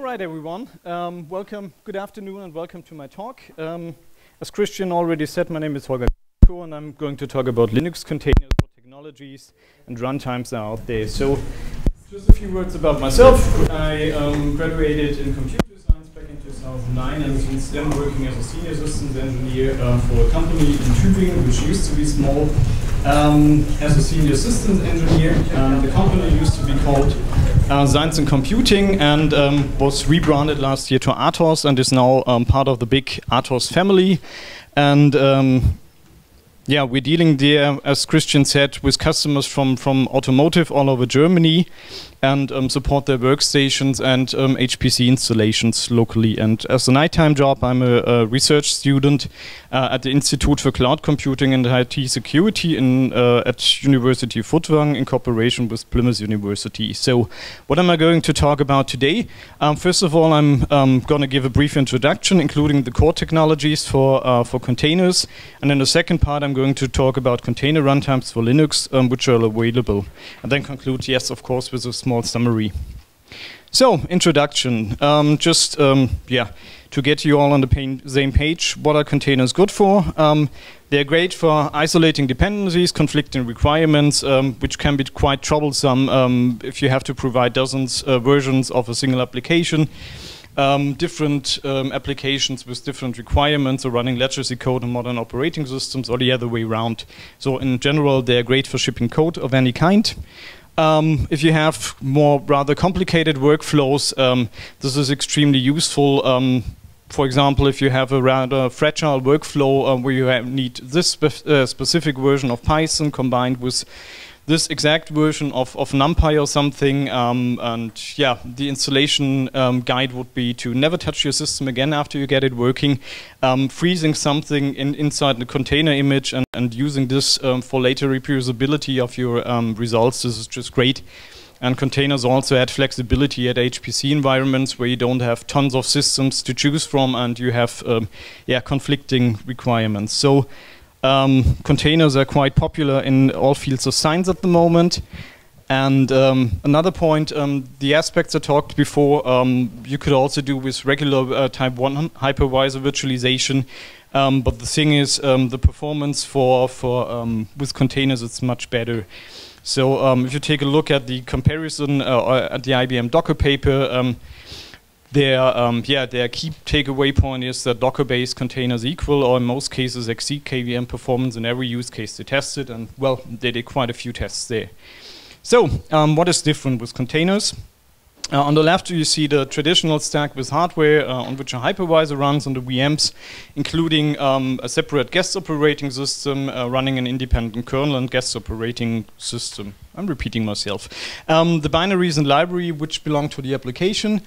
All right, everyone. Um, welcome, good afternoon, and welcome to my talk. Um, as Christian already said, my name is Holger and I'm going to talk about Linux containers, what technologies and runtimes are out there. So, just a few words about myself. I um, graduated in computer science back in 2009, and since then working as a senior systems engineer uh, for a company in Tübingen, which used to be small, um, as a senior systems engineer. Um, the company used to be called uh, Science and Computing and um, was rebranded last year to Atos and is now um, part of the big Atos family. And um, yeah, we're dealing there, as Christian said, with customers from, from automotive all over Germany and um, support their workstations and um, HPC installations locally. And as a nighttime job, I'm a, a research student uh, at the Institute for Cloud Computing and IT Security in, uh, at University of Furtwangen in cooperation with Plymouth University. So what am I going to talk about today? Um, first of all, I'm um, going to give a brief introduction, including the core technologies for, uh, for containers. And in the second part, I'm going to talk about container runtimes for Linux, um, which are available. And then conclude, yes, of course, with a small summary. So, introduction. Um, just, um, yeah, to get you all on the same page, what are containers good for? Um, they're great for isolating dependencies, conflicting requirements, um, which can be quite troublesome um, if you have to provide dozens uh, versions of a single application. Um, different applications with different requirements are running legacy code on modern operating systems or the other way around. So in general, they're great for shipping code of any kind. Um, if you have more rather complicated workflows, um, this is extremely useful. Um, for example, if you have a rather fragile workflow uh, where you need this uh, specific version of Python combined with this exact version of, of NumPy or something. Um, and yeah, the installation um, guide would be to never touch your system again after you get it working, um, freezing something in, inside the container image and, and using this um, for later reproducibility of your um, results. This is just great. And containers also add flexibility at HPC environments where you don't have tons of systems to choose from and you have um, yeah, conflicting requirements. So um, containers are quite popular in all fields of science at the moment. And um, another point, um, the aspects I talked before, um, you could also do with regular uh, type 1 hypervisor virtualization. Um, but the thing is, um, the performance for, for with containers, is much better. So if you take a look at the comparison uh, at the IBM Docker paper, their, um, yeah, their key takeaway point is that Docker-based containers equal or in most cases exceed KVM performance in every use case they tested, and well, they did quite a few tests there. So, um, what is different with containers? Uh, on the left, you see the traditional stack with hardware uh, on which a hypervisor runs on the VMs, including um, a separate guest operating system uh, running an independent kernel and guest operating system. I'm repeating myself. Um, the binaries and library which belong to the application,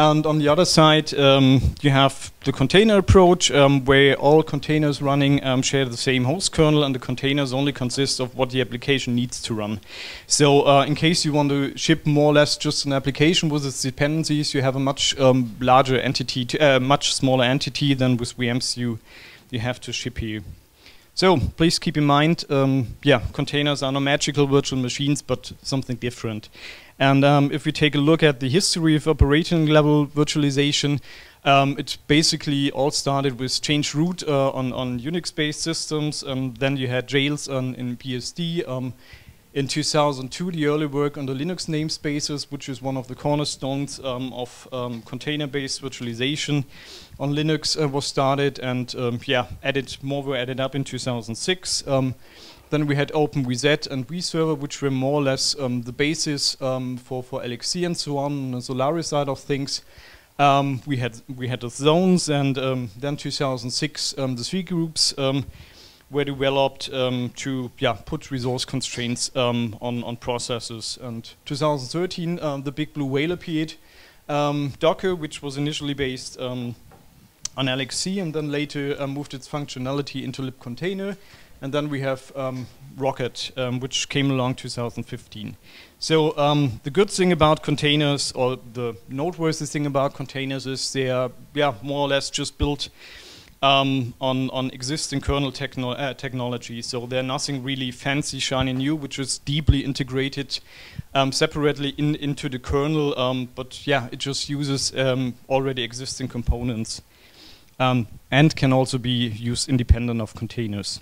and on the other side, um, you have the container approach, um, where all containers running um, share the same host kernel, and the containers only consist of what the application needs to run. So, uh, in case you want to ship more or less just an application with its dependencies, you have a much um, larger entity, uh, much smaller entity than with VMs you you have to ship here. So please keep in mind, um, yeah, containers are no magical virtual machines, but something different. And um, if we take a look at the history of operating level virtualization, um, it basically all started with change root uh, on, on Unix-based systems, and then you had Jails on, in BSD. Um, in 2002, the early work on the Linux namespaces, which is one of the cornerstones um, of um, container-based virtualization on Linux, uh, was started, and um, yeah, added more were added up in 2006. Then we had OpenVZ and vServer, which were more or less um, the basis um, for, for LXC and so on, on the Solaris side of things. Um, we had we had the zones, and um, then 2006 um, the C groups um, were developed to yeah put resource constraints on on processes. And 2013 the big blue whale appeared. Docker, which was initially based on LXC and then later uh, moved its functionality into libcontainer. And then we have um, Rocket, um, which came along 2015. So um, the good thing about containers, or the noteworthy thing about containers, is they are yeah more or less just built um, on, on existing kernel techno uh, technology. So there's nothing really fancy, shiny new, which is deeply integrated um, separately in, into the kernel. Um, but yeah, it just uses already existing components and can also be used independent of containers.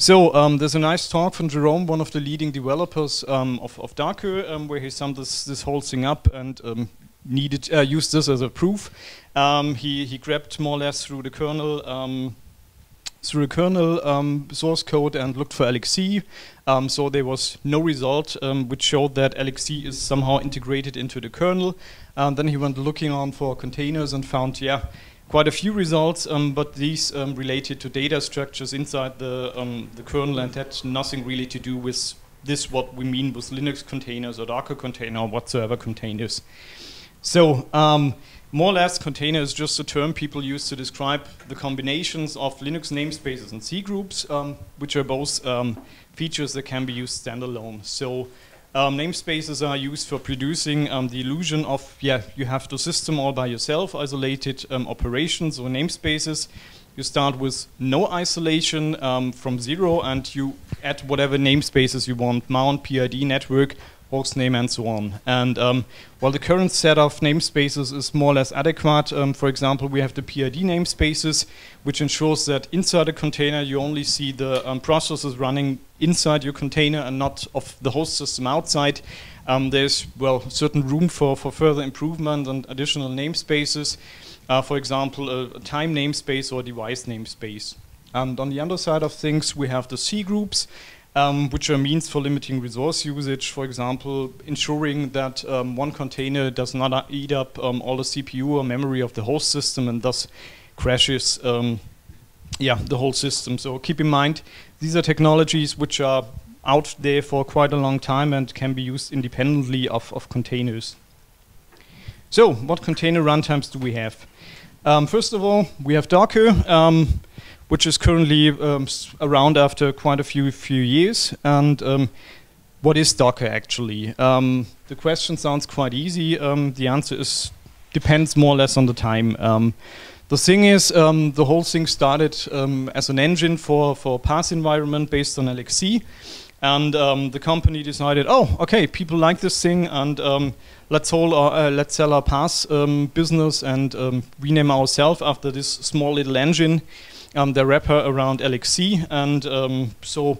So um, there's a nice talk from Jerome, one of the leading developers of, of Docker, where he summed this, this whole thing up and needed uh, used this as a proof. Um, he he grabbed more or less through the kernel um, through the kernel um, source code and looked for LXC. Um, so there was no result um, which showed that LXC is somehow integrated into the kernel. And then he went looking on for containers and found yeah quite a few results, um, but these related to data structures inside the the kernel and had nothing really to do with this what we mean with Linux containers or Docker container or whatsoever containers. So um, more or less, container is just a term people use to describe the combinations of Linux namespaces and C groups, um, which are both um, features that can be used standalone. So um, namespaces are used for producing um, the illusion of, yeah, you have the system all by yourself, isolated um, operations or namespaces. You start with no isolation um, from zero, and you add whatever namespaces you want, mount, PID, network, name and so on. And um, while the current set of namespaces is more or less adequate, um, for example, we have the PID namespaces, which ensures that inside a container you only see the um, processes running inside your container and not of the host system outside. Um, there's, well, certain room for, for further improvement and additional namespaces. Uh, for example, a, a time namespace or device namespace. And on the other side of things, we have the C groups, um, which are means for limiting resource usage. For example, ensuring that um, one container does not eat up um, all the CPU or memory of the host system and thus crashes um, yeah, the whole system. So keep in mind, these are technologies which are out there for quite a long time and can be used independently of, of containers. So what container runtimes do we have? Um, first of all, we have Docker. Um, which is currently um, around after quite a few few years. And um, what is Docker actually? Um, the question sounds quite easy. Um, the answer is depends more or less on the time. Um, the thing is, um, the whole thing started as an engine for for PaaS environment based on LXC. And the company decided, oh, okay, people like this thing, and let's hold our, uh, let's sell our PaaS business and rename ourselves after this small little engine um, their wrapper around LXC, and um, so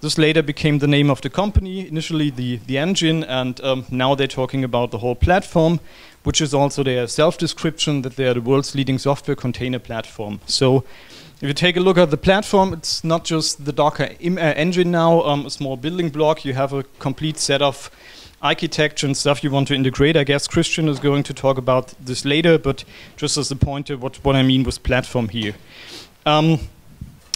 this later became the name of the company, initially the, the engine, and um, now they're talking about the whole platform, which is also their self-description that they are the world's leading software container platform. So if you take a look at the platform, it's not just the Docker uh, engine now, um, a small building block, you have a complete set of architecture and stuff you want to integrate. I guess Christian is going to talk about this later, but just as a pointer, what, what I mean with platform here. Um,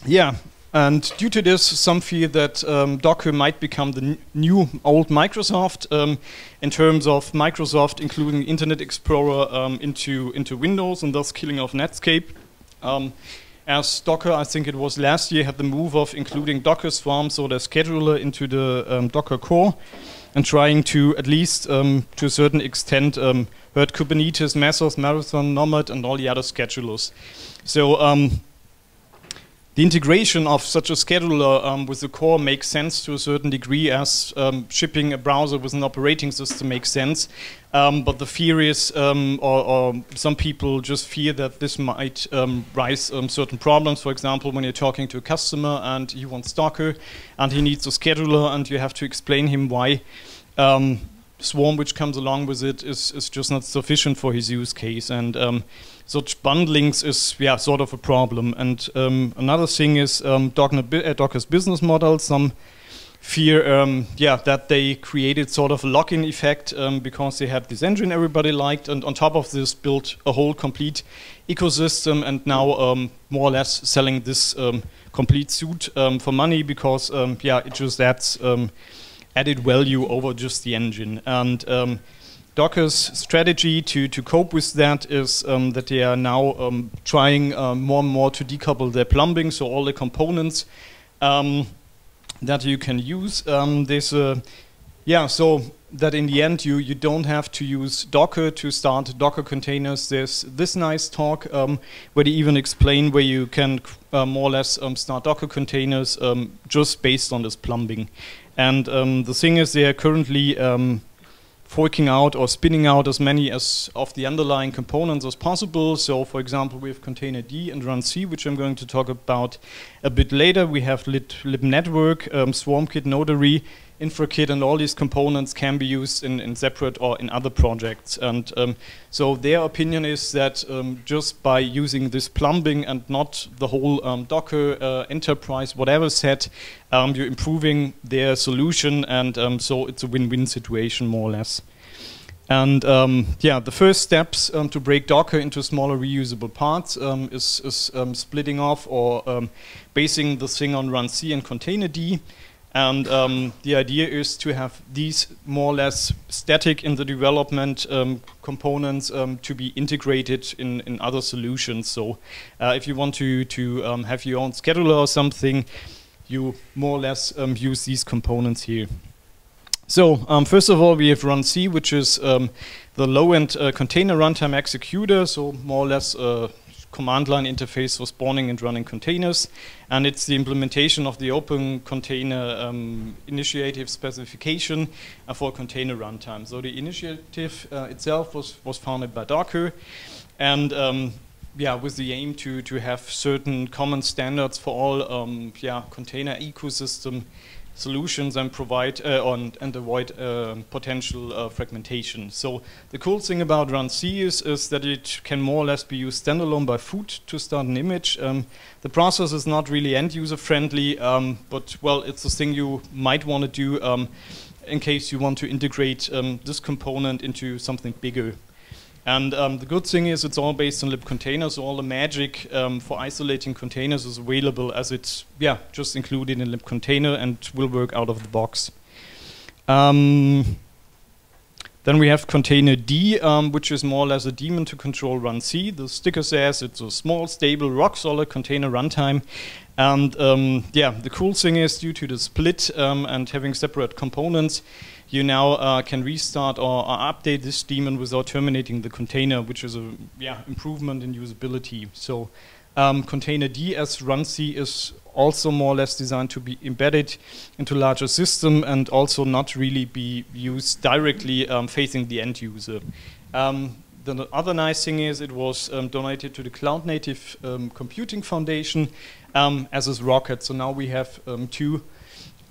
yeah, and due to this, some fear that um, Docker might become the new old Microsoft um, in terms of Microsoft including Internet Explorer um, into, into Windows and thus killing off Netscape. Um, as Docker, I think it was last year, had the move of including Docker Swarm, so the scheduler, into the um, Docker core and trying to, at least um, to a certain extent, hurt Kubernetes, Mesos, Marathon, Nomad, and all the other schedulers. So the integration of such a scheduler um, with the core makes sense to a certain degree as um, shipping a browser with an operating system makes sense. Um, but the fear is, um, or, or, some people just fear that this might um, rise um, certain problems. For example, when you're talking to a customer and he wants Docker and he needs a scheduler and you have to explain him why Swarm, which comes along with it, is, is just not sufficient for his use case. And such bundlings is yeah sort of a problem. And um, another thing is um, uh, Docker's business model. Some fear um, yeah that they created sort of a lock-in effect um, because they had this engine everybody liked, and on top of this built a whole complete ecosystem, and now um, more or less selling this um, complete suit for money because yeah it just adds added value over just the engine and Docker's strategy to, to cope with that is um, that they are now um, trying uh, more and more to decouple their plumbing, so all the components um, that you can use. Um, there's a yeah, so that in the end you, you don't have to use Docker to start Docker containers. There's this nice talk um, where they even explain where you can uh, more or less um, start Docker containers um, just based on this plumbing. And um, the thing is, they are currently um, forking out or spinning out as many as of the underlying components as possible. So, for example, we have container D and run C, which I'm going to talk about a bit later. We have lib, libnetwork, um, swarmkit, Notary, InfraKit and all these components can be used in, in separate or in other projects. And um, so their opinion is that um, just by using this plumbing and not the whole um, Docker uh, enterprise, whatever set, um, you're improving their solution. And um, so it's a win-win situation, more or less. And um, yeah, the first steps um, to break Docker into smaller reusable parts um, is, is splitting off or basing the thing on run C and containerd. And um, the idea is to have these more or less static in the development um, components um, to be integrated in, in other solutions. So uh, if you want to, to um, have your own scheduler or something, you more or less um, use these components here. So um, first of all, we have run C, which is the low-end uh, container runtime executor, so more or less uh, command line interface for spawning and running containers. And it's the implementation of the Open Container um, Initiative specification uh, for container runtime. So the initiative uh, itself was, was founded by Docker. And um, yeah, with the aim to, to have certain common standards for all um, yeah, container ecosystem solutions and provide uh, on, and avoid uh, potential uh, fragmentation. So the cool thing about runc is, is that it can more or less be used standalone by foot to start an image. Um, the process is not really end user friendly, um, but well, it's a thing you might want to do um, in case you want to integrate um, this component into something bigger. And um, the good thing is it's all based on libcontainer, so all the magic um, for isolating containers is available as it's yeah just included in libcontainer and will work out of the box. Um, then we have containerd, um, which is more or less a daemon to control run C. The sticker says it's a small, stable, rock-solid container runtime. And um, yeah, the cool thing is due to the split um, and having separate components, you now uh, can restart or, or, update this daemon without terminating the container, which is a yeah improvement in usability. So um, containerd as run C is also more or less designed to be embedded into larger system and also not really be used directly um, facing the end user. Um, the other nice thing is it was um, donated to the Cloud Native um, Computing Foundation um, as is Rocket. So now we have um, two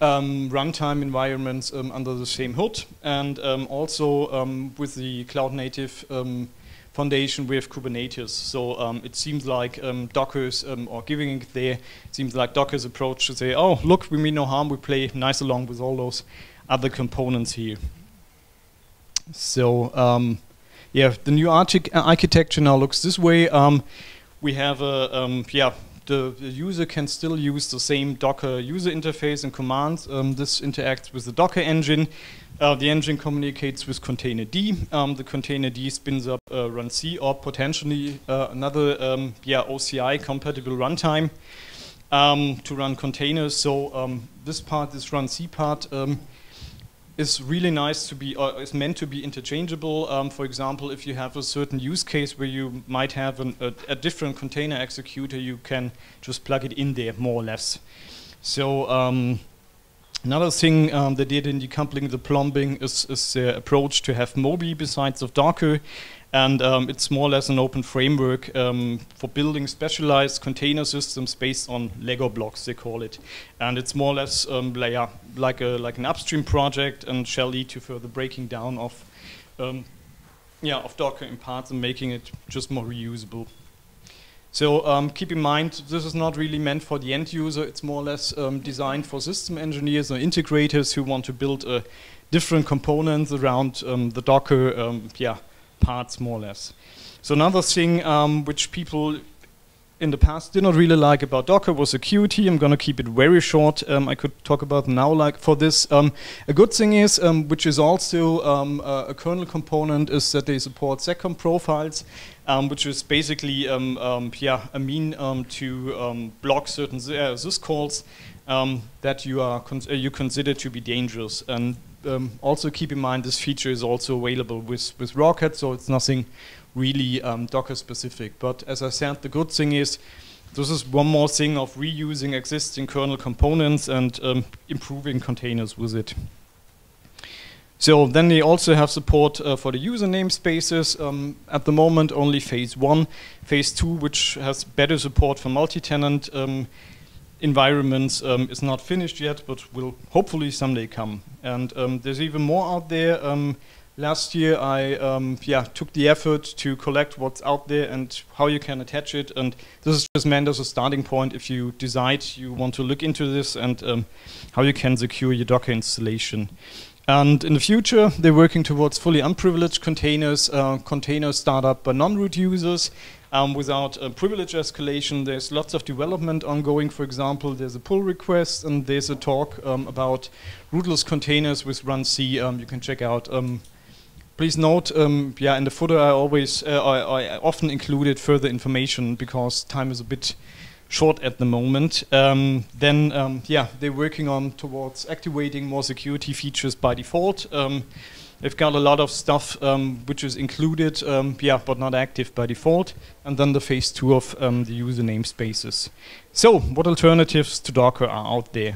runtime environments under the same hood, and also with the cloud native foundation with Kubernetes. So um, it seems like um, Docker's, um, or giving it there, seems like Docker's approach to say, oh, look, we mean no harm, we play nice along with all those other components here. So um, yeah, the new uh, architecture now looks this way. we have a, yeah, the, the, user can still use the same Docker user interface and commands. Um, this interacts with the Docker engine. Uh, the engine communicates with containerd. Um, the container D spins up uh, runc or potentially uh, another um, yeah, OCI compatible runtime um, to run containers. So um, this part, this runc part, um, is really nice to be, or is meant to be interchangeable. Um, for example, if you have a certain use case where you might have an, a, a, different container executor, you can just plug it in there, more or less. So another thing um, they did in decoupling the plumbing is, is their approach to have Moby besides of Docker. And um, it's more or less an open framework um, for building specialized container systems based on Lego blocks, they call it. And it's more or less um, like, like, a, like an upstream project and shall lead to further breaking down of, um, yeah, of Docker in parts and making it just more reusable. So um, keep in mind, this is not really meant for the end user. It's more or less um, designed for system engineers or integrators who want to build uh, different components around the Docker, yeah, parts more or less. So another thing um, which people in the past did not really like about Docker was security. I'm going to keep it very short. Um, I could talk about now like for this. Um, a good thing is, um, which is also um, a kernel component, is that they support seccomp profiles, um, which is basically um, yeah, a mean to block certain uh, syscalls that you are uh, you consider to be dangerous. And also keep in mind this feature is also available with, with Rocket, so it's nothing really um, Docker specific. But as I said, the good thing is this is one more thing of reusing existing kernel components and um, improving containers with it. So then they also have support uh, for the user namespaces. Um, at the moment, only phase one. Phase two, which has better support for multi-tenant um, environments, um, is not finished yet, but will hopefully someday come. And um, there's even more out there. Um, last year, I um, yeah took the effort to collect what's out there and how you can attach it. And this is just meant as a starting point if you decide you want to look into this and how you can secure your Docker installation. And in the future, they're working towards fully unprivileged containers, uh, startup by non-root users um, without a privilege escalation. There's lots of development ongoing. For example, there's a pull request and there's a talk um, about rootless containers with runc. Um, you can check out. Please note, um, yeah, in the footer I always, uh, I, I often included further information because time is a bit short at the moment. Um, then, um, yeah, they're working on towards activating more security features by default. Um, they've got a lot of stuff um, which is included, um, yeah, but not active by default. And then the phase two of the user namespaces. So, what alternatives to Docker are out there?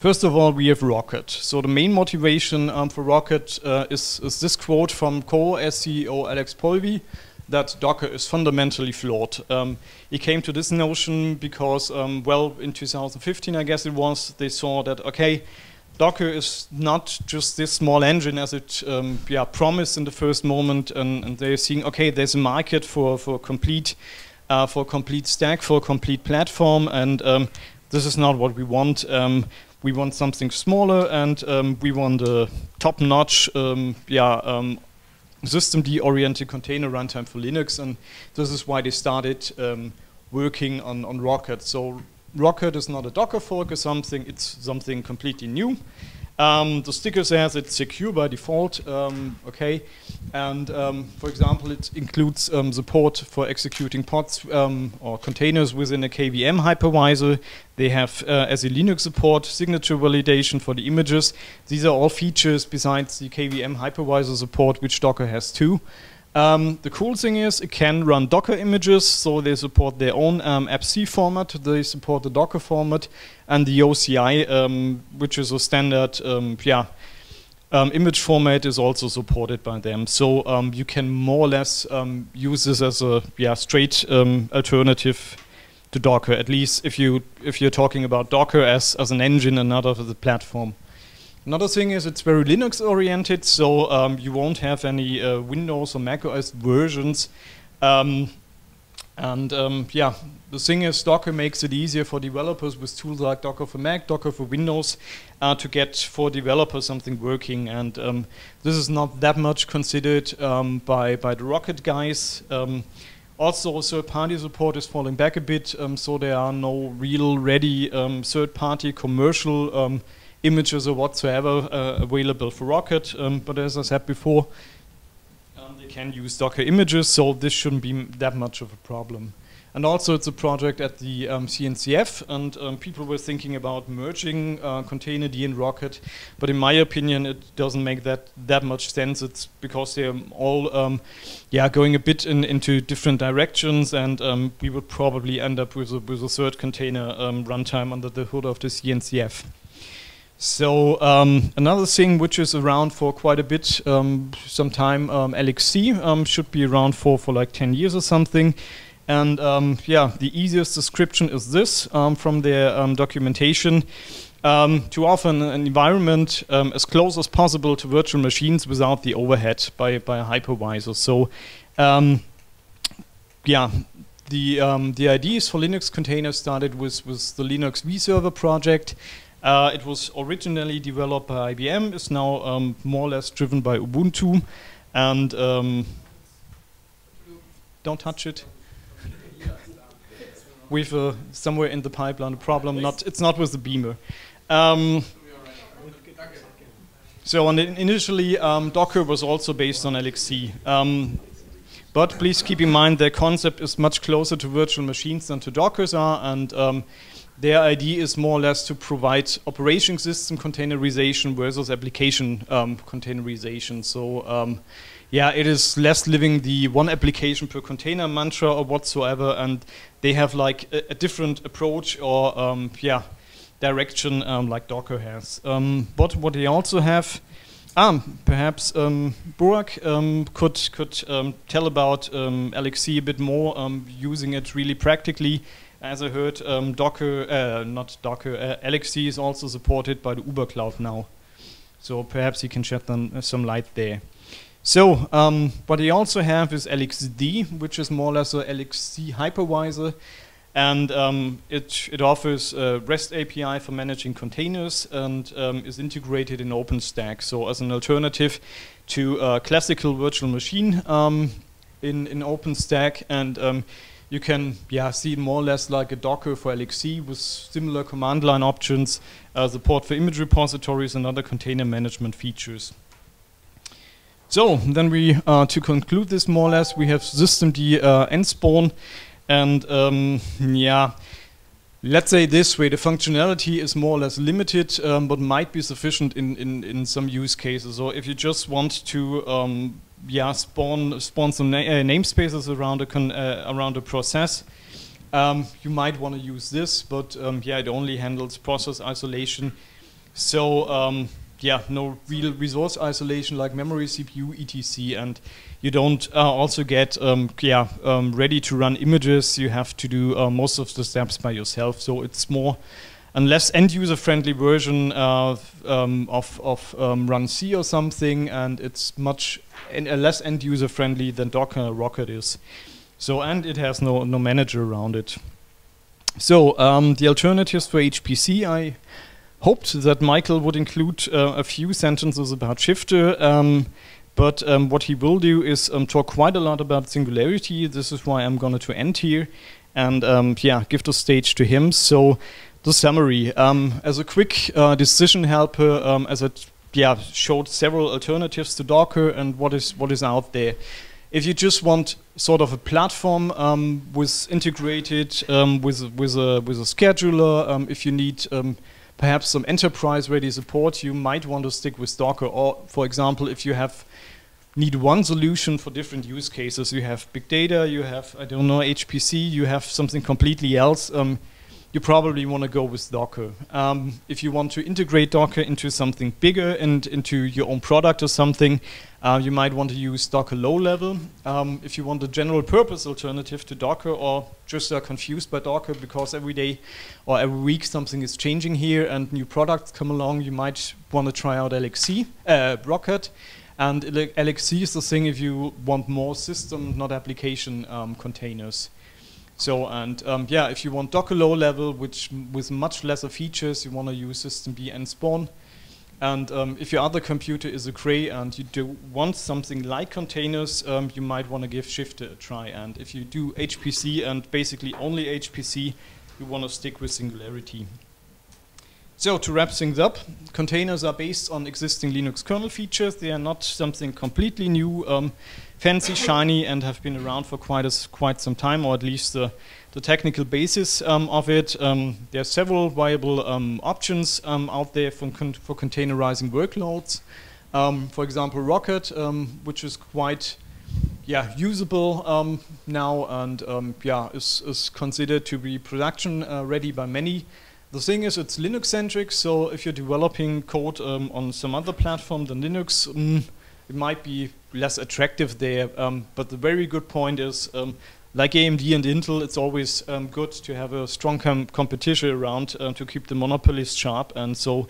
First of all, we have Rocket. So the main motivation um, for Rocket uh, is, is, this quote from CoreOS CEO Alex Polvi, that Docker is fundamentally flawed. Um, he came to this notion because, um, well, in 2015, I guess it was, they saw that, okay, Docker is not just this small engine as it um, yeah, promised in the first moment, and, and, they're seeing, okay, there's a market for, for complete uh, for complete stack, for a complete platform, and um, this is not what we want. Um, we want something smaller, and um, we want a top-notch, yeah, systemd-oriented container runtime for Linux, and this is why they started um, working on, on Rocket. So Rocket is not a Docker fork or something, it's something completely new. Um, the sticker says it's secure by default, um, okay, and um, for example, it includes um, support for executing pods um, or containers within a KVM hypervisor. They have uh, SE Linux support, signature validation for the images. These are all features besides the KVM hypervisor support, which Docker has too. Um, the cool thing is it can run Docker images, so they support their own um, AppC format, they support the Docker format, and the OCI, um, which is a standard um, yeah, um, image format, is also supported by them. So um, you can more or less use this as a yeah, straight alternative to Docker, at least if, you, if you're talking about Docker as, as an engine and not as a platform. Another thing is it's very Linux oriented, so um, you won't have any uh, Windows or Mac OS versions. Um, and um, yeah, the thing is Docker makes it easier for developers with tools like Docker for Mac, Docker for Windows, uh, to get for developers something working. And um, this is not that much considered um, by, by the Rocket guys. Um, also, third-party support is falling back a bit, so there are no real ready third-party commercial images or whatsoever uh, available for Rocket. Um, but as I said before, um, they can use Docker images, so this shouldn't be that much of a problem. And also it's a project at the um, CNCF, and um, people were thinking about merging uh, Containerd and Rocket, but in my opinion it doesn't make that that much sense. It's because they're all um, yeah, going a bit in, into different directions, and um, we would probably end up with a, with a third container um, runtime under the hood of the CNCF. So um, another thing which is around for quite a bit, um, some time, um, LXC um, should be around for, for like 10 years or something. And um, yeah, the easiest description is this um, from their documentation. to offer an, an environment as close as possible to virtual machines without the overhead by, by a hypervisor. So yeah, the, the ideas for Linux containers started with, with the Linux vServer project. Uh, it was originally developed by IBM, is now um, more or less driven by Ubuntu, and um, don't touch it. We've uh, somewhere in the pipeline a problem. Not it's not with the Beamer. Um, so initially, um, Docker was also based on LXC. Um, but please keep in mind the concept is much closer to virtual machines than to Dockers are, and um, their idea is more or less to provide operation system containerization versus application um, containerization. So um, yeah, it is less living the one application per container mantra or whatsoever, and they have like a, a different approach or um, yeah direction um, like Docker has. Um, but what they also have, um, perhaps um, Burak um, could could um, tell about um, LXC a bit more, using it really practically. As I heard, Docker, uh, not Docker, uh, LXC is also supported by the Uber Cloud now. So perhaps you can shed them, uh, some light there. So um, what they also have is LXD, which is more or less a LXC hypervisor. And um, it, it offers a REST API for managing containers and um, is integrated in OpenStack. So as an alternative to a classical virtual machine um, in, in OpenStack. And um, you can yeah, see it more or less like a Docker for LXC with similar command line options, uh, support for image repositories and other container management features. So then we, uh, to conclude this more or less, we have systemd uh, nspawn, and um, yeah, let's say this way, the functionality is more or less limited, um, but might be sufficient in, in, in some use cases. So if you just want to um, yeah, spawn, spawn some na uh, namespaces around a, uh, around a process, um, you might want to use this, but um, yeah, it only handles process isolation. So um, yeah, no real resource isolation like memory, CPU, etc. And you don't uh, also get um, yeah um, ready to run images. You have to do uh, most of the steps by yourself. So it's more a less end user friendly version uh, um, of of um, runC or something, and it's much less end user friendly than Docker Rocket is. So and it has no no manager around it. So um, the alternatives for HPC I hoped that Michael would include uh, a few sentences about Shifter, um, but um, what he will do is um, talk quite a lot about Singularity. This is why I'm going to end here and um, yeah, give the stage to him. So the summary, um, as a quick uh, decision helper, um, as it yeah showed several alternatives to Docker and what is what is out there. If you just want sort of a platform um, with integrated um, with with a with a scheduler, um, if you need um, perhaps some enterprise-ready support, you might want to stick with Docker. Or, for example, if you have need one solution for different use cases, you have big data, you have I don't know HPC, you have something completely else. You probably want to go with Docker. Um, if you want to integrate Docker into something bigger and into your own product or something, uh, you might want to use Docker low level. Um, if you want a general purpose alternative to Docker or just are confused by Docker because every day or every week something is changing here and new products come along, you might want to try out LXC, uh, Rocket. And LXC is the thing if you want more system, not application um, containers. So, and um, yeah, if you want Docker low level, which with much lesser features, you want to use systemd. nspawn. And um, if your other computer is a Cray and you do want something like containers, um, you might want to give Shifter a try. And if you do HPC and basically only HPC, you want to stick with Singularity. So to wrap things up, containers are based on existing Linux kernel features. They are not something completely new. Um, fancy, shiny, and have been around for quite a, quite some time, or at least the, the technical basis um, of it. Um, there are several viable um, options um, out there for, con for containerizing workloads. Um, for example, Rocket, which is quite yeah, usable um, now and um, yeah, is, is considered to be production uh, ready by many. The thing is, it's Linux centric, so if you're developing code um, on some other platform than Linux, mm, it might be less attractive there. Um, but the very good point is, um, like AMD and Intel, it's always um, good to have a strong com competition around uh, to keep the monopolists sharp. And so,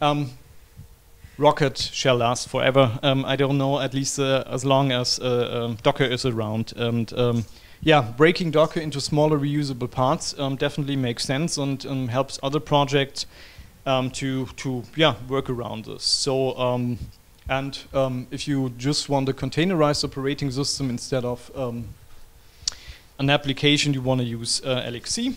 um, Rocket shall last forever. Um, I don't know, at least uh, as long as uh, um, Docker is around. And yeah, breaking Docker into smaller reusable parts definitely makes sense and helps other projects to to yeah work around this. So and um, if you just want a containerized operating system instead of um, an application, you want to use uh, LXC.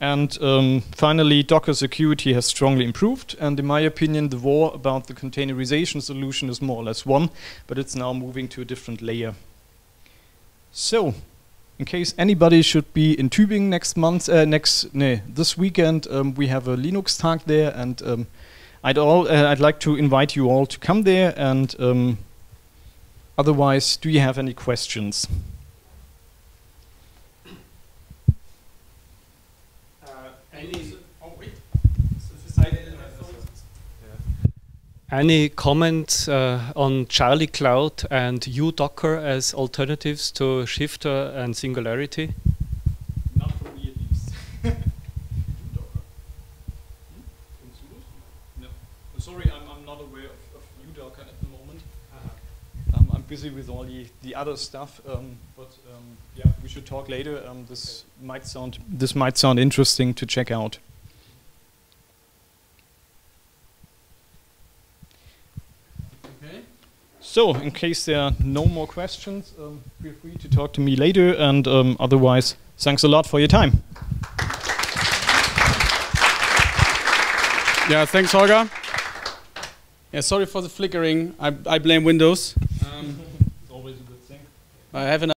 And um, finally, Docker security has strongly improved. And in my opinion, the war about the containerization solution is more or less won, but it's now moving to a different layer. So, in case anybody should be in Tübingen next month, uh, next no, this weekend, um, we have a Linux Tag there, and um, I'd all uh, I'd like to invite you all to come there. And um, otherwise, do you have any questions? Any comment uh, on Charlie Cloud and uDocker as alternatives to Shifter and Singularity? Not for me, at least. no. Sorry, I'm, I'm not aware of, of uDocker at the moment. Um, I'm busy with all the, the other stuff, um, but um, yeah, we should talk later. Um, this might sound this might sound interesting to check out. Okay. So, in case there are no more questions, um, feel free to talk to me later, and um, otherwise, thanks a lot for your time. Yeah, thanks, Holger. Yeah, sorry for the flickering. I, I blame Windows. Um, it's always a good thing. I have an